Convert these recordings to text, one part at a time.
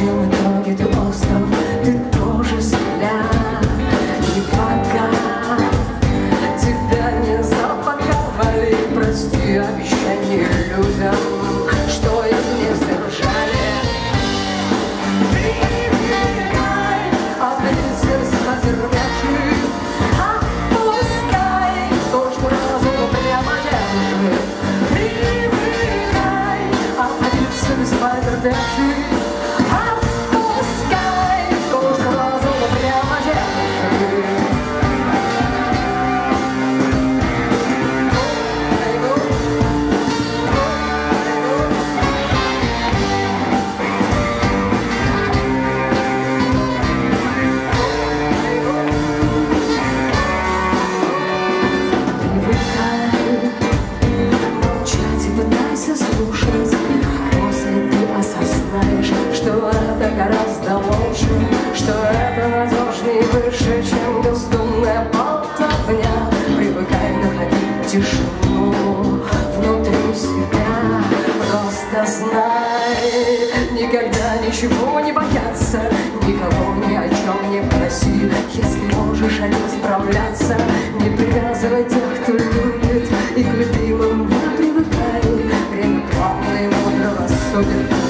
конечном итоге ты остров, ты тоже земля. И пока тебя не запаковали, прости обещание людям, что их не сдержали. Привыкай, а ты сердце терпящий, отпускай, точку разума прямо держи. Привыкай, а ты сердце терпящий, тишину внутри себя. Просто знай, никогда ничего не бояться, никого ни о чем не проси. Если можешь один справляться, не привязывай тех, кто любит, и к любимым не привыкай. Время плавно и мудро рассудит.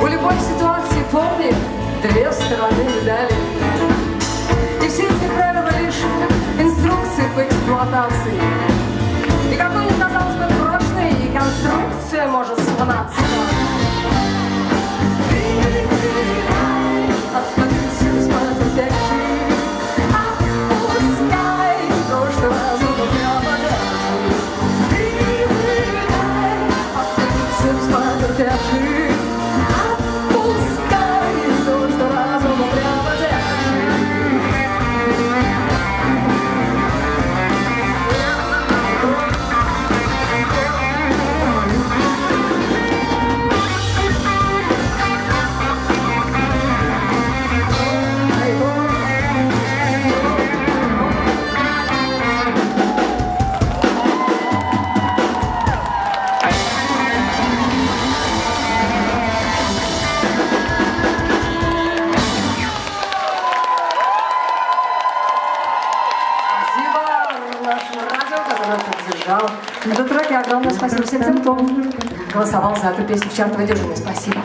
у любой ситуации помни две стороны медали. Трек. И огромное спасибо всем тем, кто голосовал за эту песню в чартовой дежурной. Спасибо.